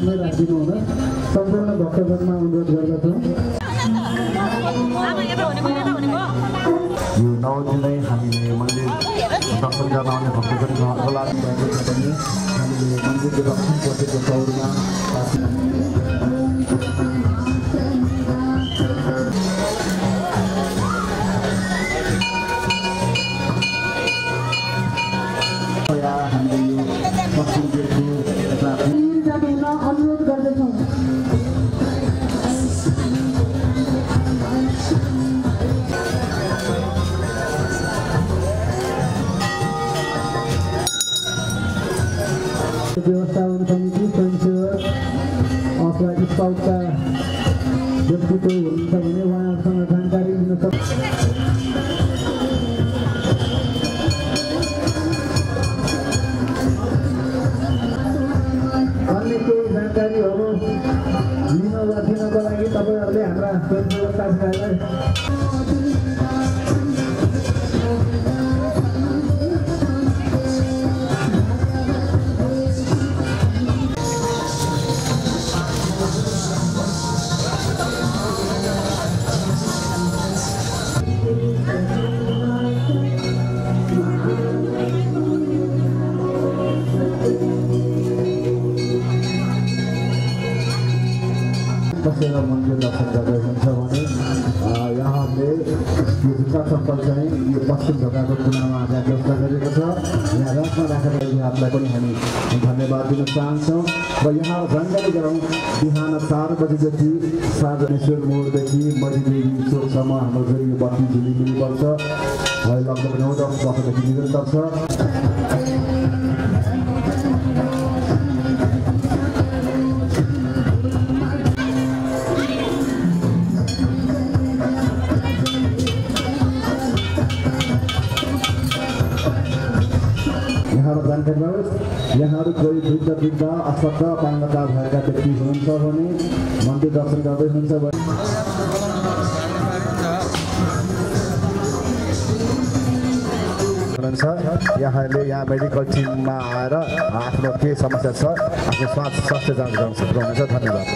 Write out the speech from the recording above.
ध्यानमा राखिदिनु हुन सम्पूर्ण भक्तजनमा अनुरोध गर्दछौँ। यो नौ दिनै हामीले मन्दिर दर्शन गर्न आउने भक्तजनको भने हामीले मन्दिरको दक्षिणपट्टिको चौरमा या व्यवस्थापन समिति स्वयंसेवक अथवा स्काउटका व्यक्तित्व हुनुहुन्छ भने उहाँहरूसँग जानकारी लिन सक्छ केही जानकारीहरू लिन वा दिनको लागि तपाईँहरूले हाम्रा स्वयंसेवक साथीहरूलाई बसेर मन्दिर दर्शन गर्दै हुनुहुन्छ भने यहाँहरूले यो जुत्ता चप्पल चाहिँ यो पश्चिम ढोकाको कुनामा त्यहाँ व्यवस्था गरिएको छ यहाँ रातमा राखेर यहाँहरूलाई पनि हामी धन्यवाद दिन चाहन्छौँ र यहाँ जानकारी गरौँ बिहान चार बजीदेखि सार्वजनेश्वर मोडदेखि मजिदेवी चोकसम्म हाम्रो चाहिँ यो बत्ती झिलिमिली पर्छ अहिले लगभग नौ दस वर्षदेखि निरन्तर छ यहाँबाट जानकारी गरोस् यहाँहरू कोही वृद्ध वृद्ध अस्वस्थ पाङ्गता भएका व्यक्ति हुनुहुन्छ भने मन्दिर दर्शन गर्दै हुनुहुन्छ भने यहाँहरूले यहाँ मेडिकल टिममा आएर आफ्नो के समस्या छ आफ्नो स्वास्थ्य स्वास्थ्य जाँच गर्न सक्नुहुनेछ। धन्यवाद।